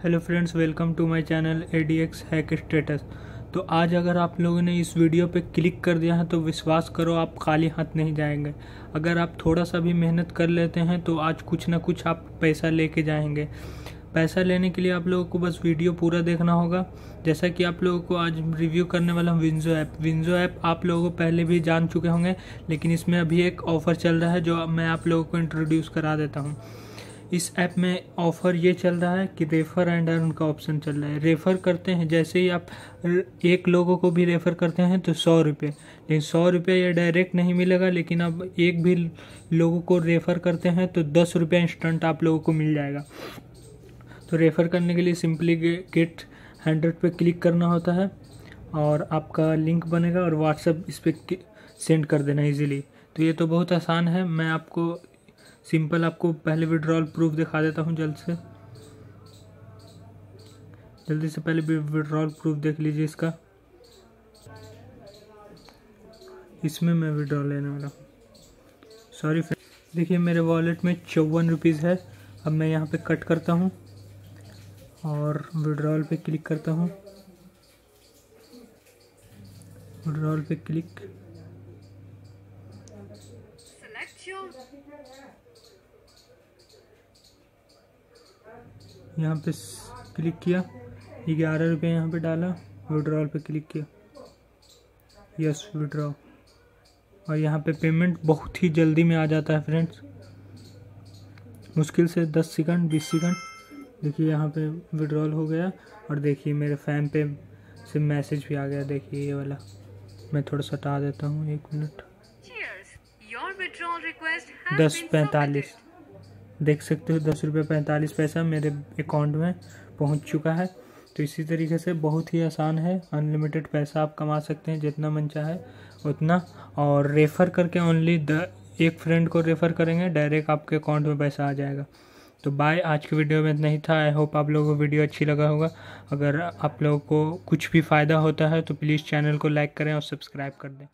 Hello friends, welcome to my channel A D X hack status तो आज अगर आप लोगों ने इस वीडियो पे क्लिक कर दिया है तो विश्वास करो आप खाली हाथ नहीं जाएँगे। अगर आप थोड़ा सा भी मेहनत कर लेते हैं तो आज कुछ ना कुछ आप पैसा लेके जाएँगे। पैसा लेने के लिए आप लोगों को बस वीडियो पूरा देखना होगा। जैसा कि आप लोगों को आज रिव्यू करने वाला हूँ विंजो ऐप विंजो ऐप आप लोगों को पहले भी जान चुके होंगे, लेकिन इसमें अभी एक ऑफ़र चल रहा है, जो मैं आप लोगों को इंट्रोड्यूस करा देता हूँ। इस ऐप में ऑफ़र ये चल रहा है कि रेफ़र एंड अर्न का ऑप्शन चल रहा है। रेफ़र करते हैं, जैसे ही आप एक लोगों को भी रेफ़र करते हैं तो सौ रुपये। लेकिन सौ रुपये ये डायरेक्ट नहीं मिलेगा, लेकिन आप एक भी लोगों को रेफ़र करते हैं तो दस रुपये इंस्टेंट आप लोगों को मिल जाएगा। तो रेफ़र करने के लिए सिंपली गेट हंड्रेड पे क्लिक करना होता है और आपका लिंक बनेगा और व्हाट्सअप इस पर सेंड कर देना इजीली। तो ये तो बहुत आसान है, मैं आपको सिंपल आपको पहले विड्रॉल प्रूफ दिखा देता हूँ जल्द से। जल्दी से पहले विड्रॉल प्रूफ देख लीजिए इसका। इसमें मैं विड्रॉल लेने वाला हूँ। सॉरी फ्रेंड देखिए, मेरे वॉलेट में चौवन रुपीज़ है। अब मैं यहाँ पे कट करता हूँ और विड्रॉल पे क्लिक करता हूँ। विड्रॉल पे क्लिक यहाँ पे क्लिक किया। ग्यारह रुपये यहाँ पे डाला। विड्रॉल पे क्लिक किया। यस विड्रॉ और यहाँ पे पेमेंट बहुत ही जल्दी में आ जाता है फ्रेंड्स मुश्किल से दस सेकंड बीस सेकंड देखिए यहाँ पे विड्रॉल हो गया। और देखिए मेरे फ़ैन पे से मैसेज भी आ गया। देखिए ये वाला। मैं थोड़ा सा हटा देता हूँ एक मिनट दस पैंतालीस। देख सकते हो दस रुपये पैंतालीस पैसा मेरे अकाउंट में पहुँच चुका है। तो इसी तरीके से बहुत ही आसान है। अनलिमिटेड पैसा आप कमा सकते हैं जितना मन चाहे उतना। और रेफ़र करके ओनली द एक फ्रेंड को रेफ़र करेंगे डायरेक्ट आपके अकाउंट में पैसा आ जाएगा। तो बाय आज के वीडियो में इतना ही था। आई होप आप लोगों को वीडियो अच्छी लगा होगा। अगर आप लोगों को कुछ भी फ़ायदा होता है तो प्लीज़ चैनल को लाइक करें और सब्सक्राइब कर दें।